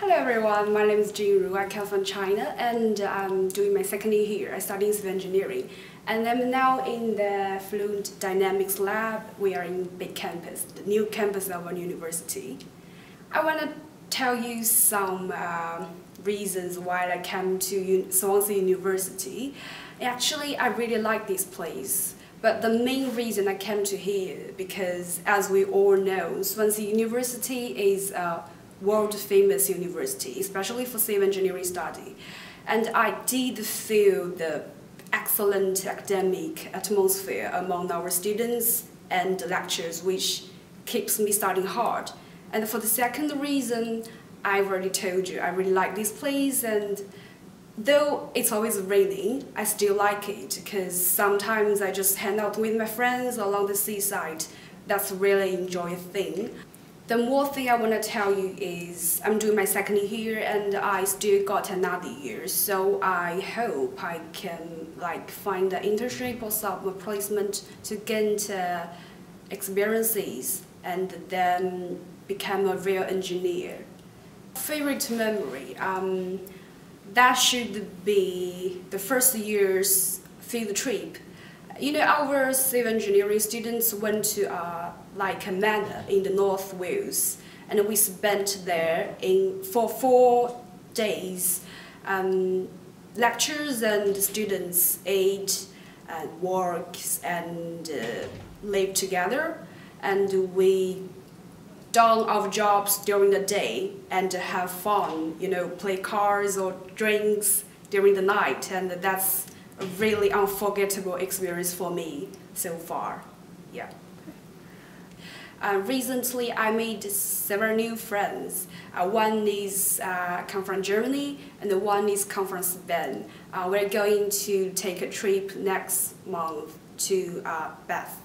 Hello everyone, my name is Jing Ru. I come from China and I'm doing my second year here. I study civil engineering and I'm now in the Fluid Dynamics Lab. We are in Bay Campus, the new campus of our university. I want to tell you some uh, reasons why I came to Swansea University. Actually, I really like this place. But the main reason I came to here because, as we all know, Swansea University is a world famous university, especially for civil engineering study. And I did feel the excellent academic atmosphere among our students and lectures, which keeps me studying hard. And for the second reason, I've already told you, I really like this place and though it's always raining, I still like it because sometimes I just hang out with my friends along the seaside. That's really enjoy thing. The more thing I want to tell you is I'm doing my second year and I still got another year. So I hope I can like find an internship or some placement to gain uh, experiences and then become a real engineer. Favorite memory, um, that should be the first year's field trip you know, our civil engineering students went to uh, like a manor in the North Wales, and we spent there in for four days. Um, lectures and students ate and worked and uh, lived together, and we done our jobs during the day and have fun. You know, play cards or drinks during the night, and that's a really unforgettable experience for me so far. Yeah. Uh, recently, I made several new friends. Uh, one is uh, come from Germany, and the one is come from Spain. Uh, we're going to take a trip next month to uh, Bath.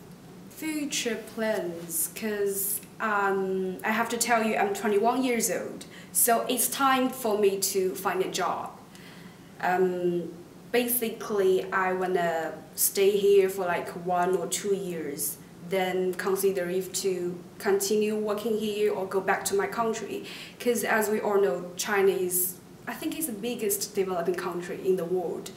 Future plans, because um, I have to tell you, I'm 21 years old, so it's time for me to find a job. Um, basically I wanna stay here for like one or two years then consider if to continue working here or go back to my country. Because as we all know China is I think it's the biggest developing country in the world